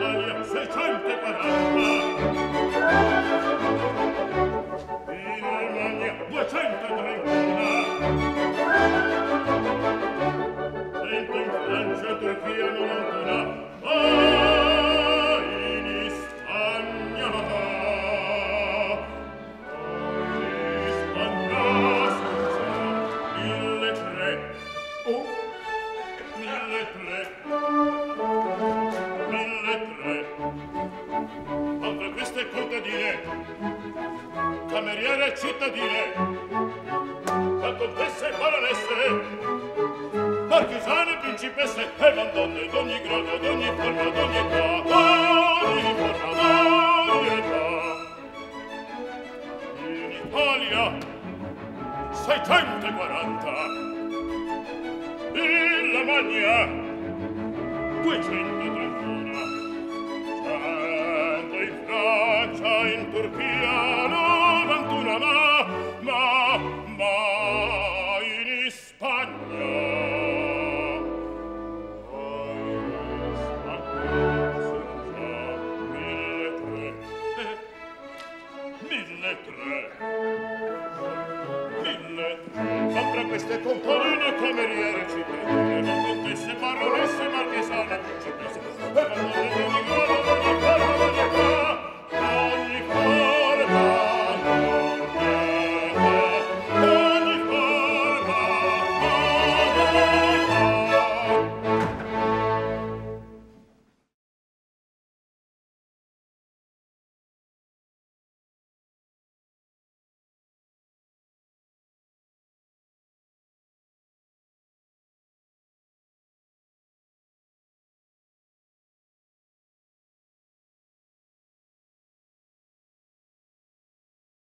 d'Italia 640 in Germania 231 sento in Francia, Turchia 91 ma in Ispagna in Ispagna senza mille tre oh mille e cittadine, la contessa e baronesse, marchesane, principesse e mandonne d'ogni grado, d'ogni forma, d'ogni età, d'ogni forma, d'ogni età. In Italia, 640, in Lamagna, 231, tanto in Francia, in Turchia, mille tre. Mille contro queste comparine